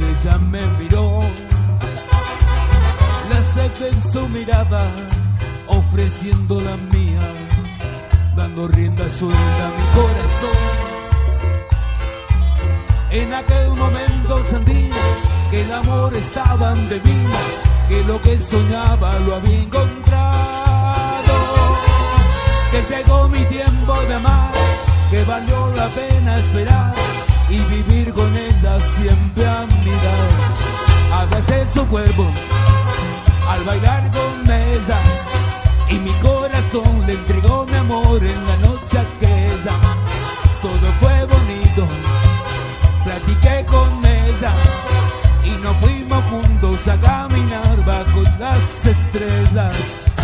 ella me miró. La sed en su mirada, ofreciendo la mía, dando rienda suelta a mi corazón. En aquel momento sentí que el amor estaba ante mí, que lo que soñaba lo había encontrado. Que llegó mi tiempo de amar, que valió la pena esperar y vivir con ella siempre a mi lado. Abracé su cuerpo al bailar con ella y mi corazón le entregó mi amor en la noche aquella. Todo fue bonito, platiqué con ella y nos fuimos juntos a caminar bajo las estrellas.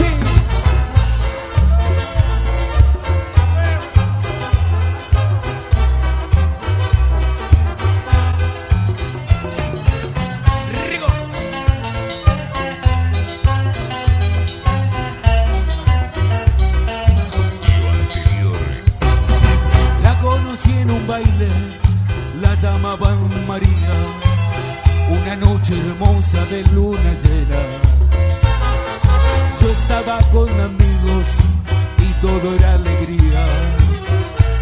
En un baile, la llamaban María, una noche hermosa de luna llena. Yo estaba con amigos y todo era alegría,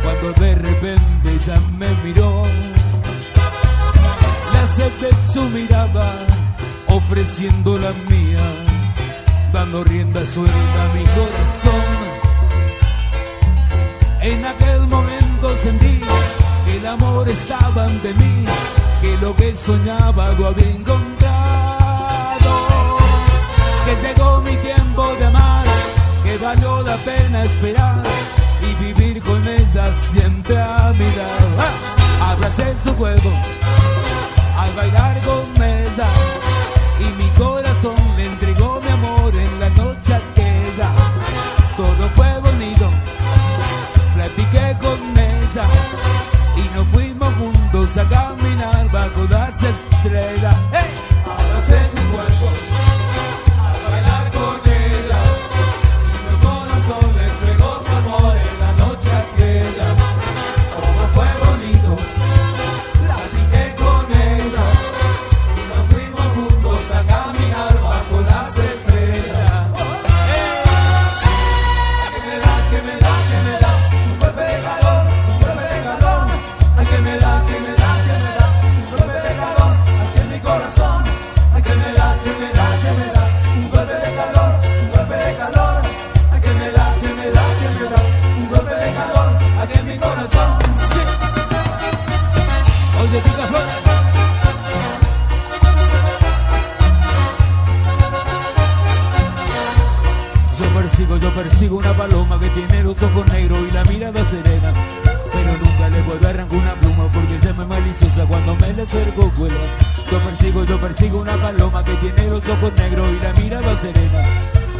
cuando de repente ella me miró. Le acepté su mirada, ofreciendo la mía, dando rienda suelta a mi corazón. En aquel momento sentí que el amor estaba ante mí, que lo que soñaba lo había encontrado, que llegó mi tiempo de amar, que valió la pena esperar y vivir con ella siempre Yo persigo, yo persigo una paloma que tiene los ojos negros y la mirada serena. Pero nunca le puedo arrancar una pluma porque ella es maliciosa cuando me le acerco vuela. Yo persigo, yo persigo una paloma que tiene los ojos negros y la mirada serena.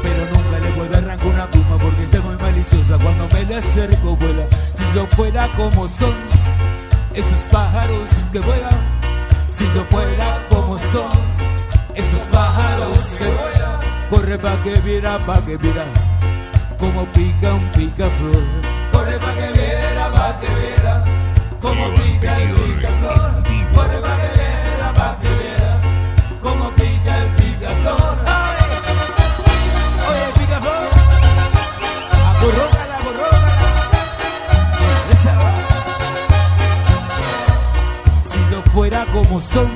Pero nunca le puedo arrancar una pluma porque es muy maliciosa cuando me le acerco vuela. Si yo fuera como son esos pájaros que vuelan, si yo fuera como son esos pájaros que vuelan, corre pa' que viera, pa' que viera, como pica un picaflor. Corre pa' que viera, pa' que viera, como pica el anterior picaflor. Corre pa' que viera, pa' que son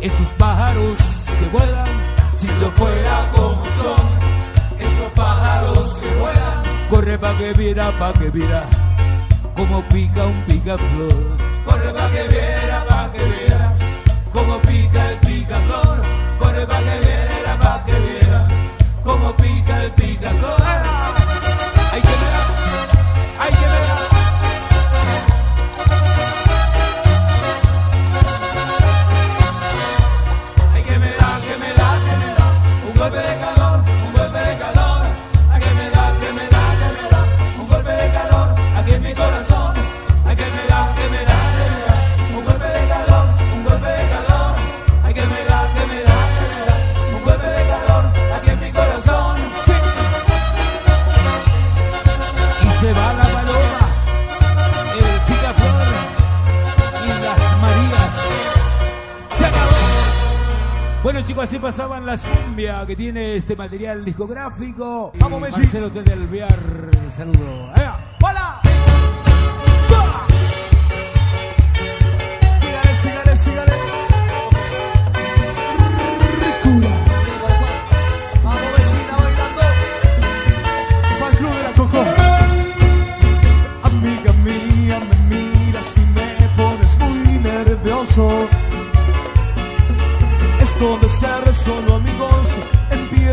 esos pájaros que vuelan, si yo fuera como son esos pájaros que vuelan, corre pa' que viera, pa' que viera, como pica un picaflor. Corre pa' que viera, pa' que viera, como pica el picaflor. Corre pa' que viera, pa' que viera, como pica el picaflor. tiempo así pasaban las cumbia que tiene este material discográfico. Vamos, Messi. Marcelo T. saludo.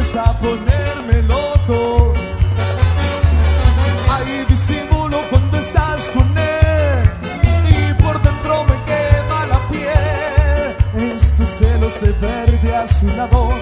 vas a ponerme loco. Ahí disimulo cuando estás con él y por dentro me quema la piel. Estos celos de verde azulado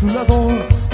snuggles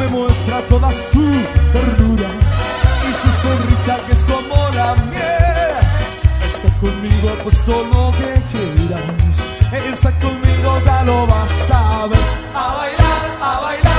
me muestra toda su ternura y su sonrisa que es como la miel. Está conmigo, pues todo lo que quieras. Está conmigo, ya lo vas a ver. A bailar, a bailar.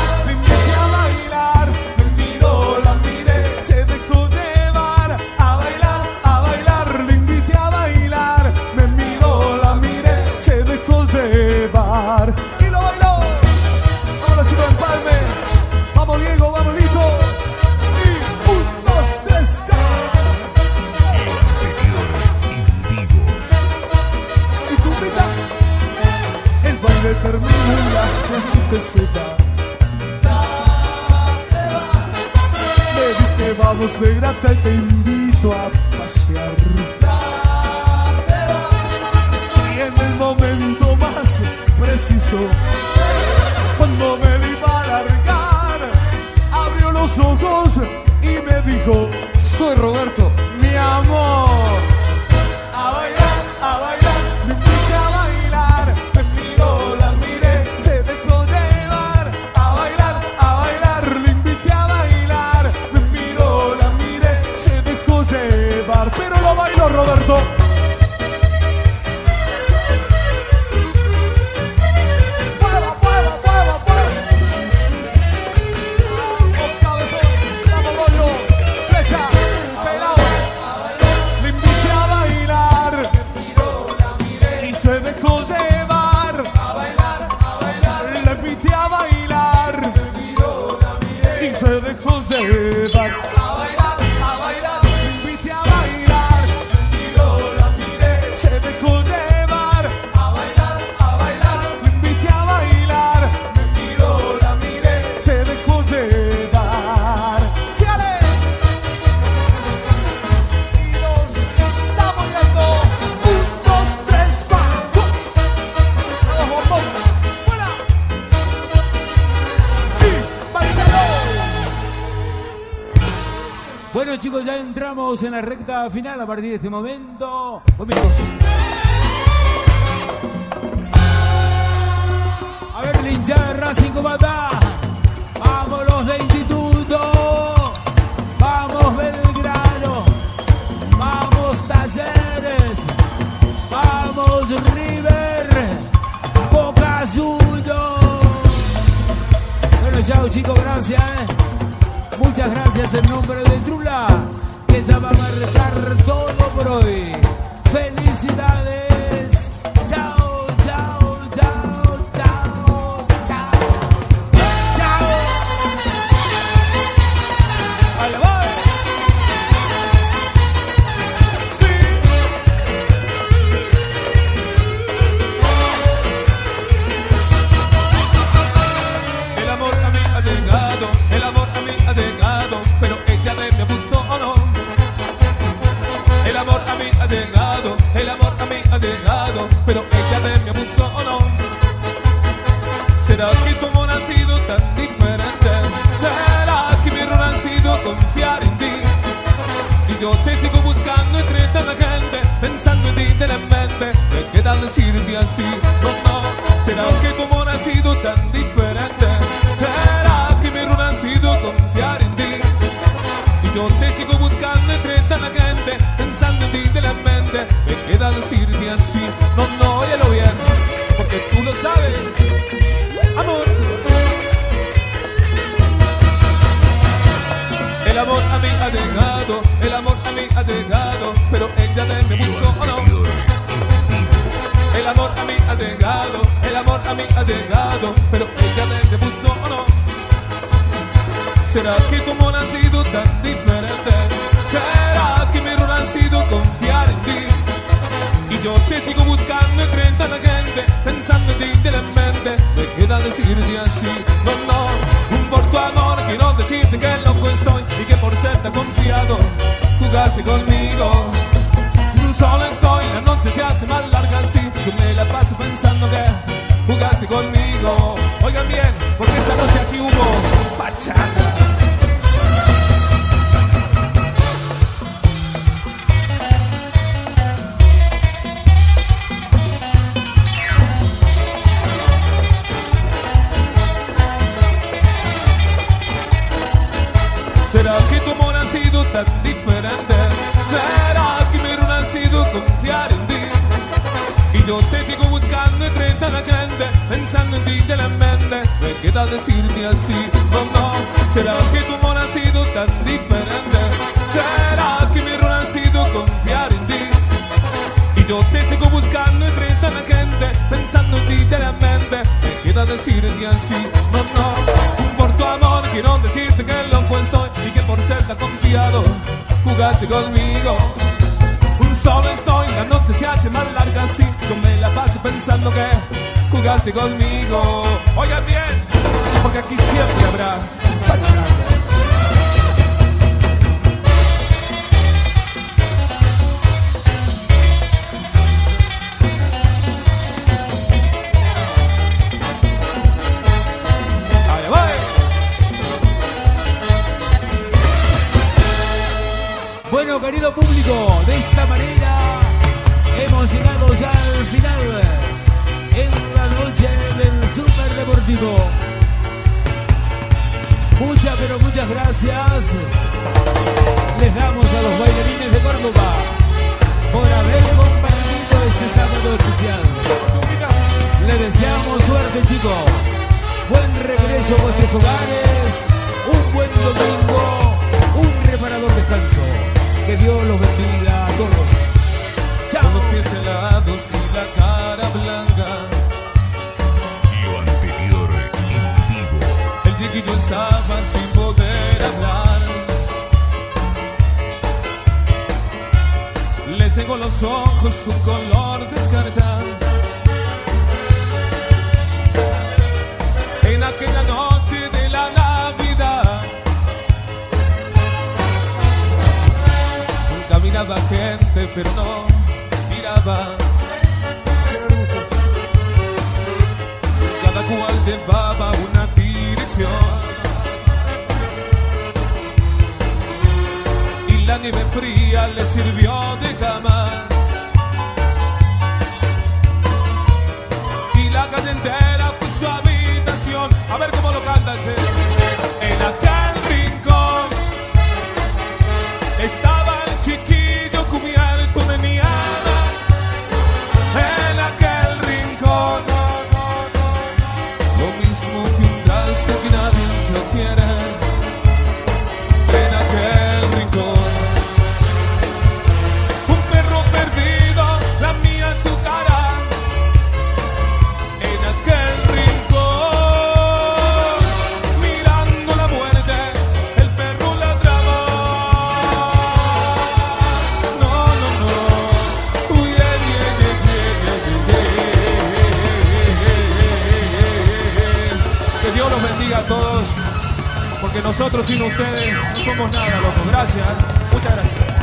De grata y te invito a pasear. Y en el momento más preciso, cuando me iba a largar, abrió los ojos y me dijo, Soy Roberto, mi amor. Se dejó entramos en la recta final a partir de este momento. Conmigo. A ver, el hincha de Racing, ¿cómo? Vamos los de instituto. Vamos Belgrano. Vamos Talleres. Vamos River. Boca Juniors. Bueno, chao chicos, gracias. eh. Muchas gracias en nombre de Trula, ya va a marcar todo por hoy. Felicidades. De la mente. ¿De qué tal decirte así? No, no. ¿Será que tu amor ha sido tan diferente? ¿Será que mi error ha sido confiar en ti? Y yo te sigo buscando entre tanta gente, pensando en ti de la mente. ¿Me queda decirte así? No, no, óyelo bien, porque tú lo sabes. Amor. El amor a mí ha llegado, el amor a mí ha llegado, pero ella de mi el amor a mí ha llegado, pero ella mi abuso o no. ¿Será que tu amor ha sido tan diferente? ¿Será que mi error ha sido confiar en ti? Y yo te sigo buscando entre tanta gente, pensando en ti de la. Me queda decirte así, no, no. Por tu amor quiero decirte que loco estoy y que por ser tan confiado jugaste conmigo. Solo estoy, la noche se hace más jugaste conmigo. Oigan bien, porque esta noche aquí hubo pachanga. ¿Será que tu amor ha sido tan diferente? ¿Será que mi error ha sido confiar en ti? Y yo te sigo pensando en ti de la mente. Me queda decirte así, no, no. ¿Será que tu amor ha sido tan diferente? ¿Será que mi error ha sido confiar en ti? Y yo te sigo buscando entre tanta gente, pensando en ti de la mente. Me queda decirte así, no, no. Por tu amor quiero decirte que loco estoy y que por ser tan confiado jugaste conmigo. Un solo estoy, la noche se hace más larga así, yo me la paso pensando que jugaste conmigo. Oigan bien, porque aquí siempre habrá pachanga. Vuestros hogares. Un buen domingo. Un reparador descanso. Que Dios los bendiga a todos. Con los Chao. pies helados y la cara blanca. Lo anterior en vivo. El chiquillo estaba sin poder hablar. Le cegó los ojos un color de. Caminaba gente, pero no miraba. Cada cual llevaba una dirección. Y la nieve fría le sirvió de cama. Y la calle entera fue su habitación. A ver cómo lo cantan. En aquel rincón estaba nosotros sin ustedes no somos nada, loco. Gracias, muchas gracias.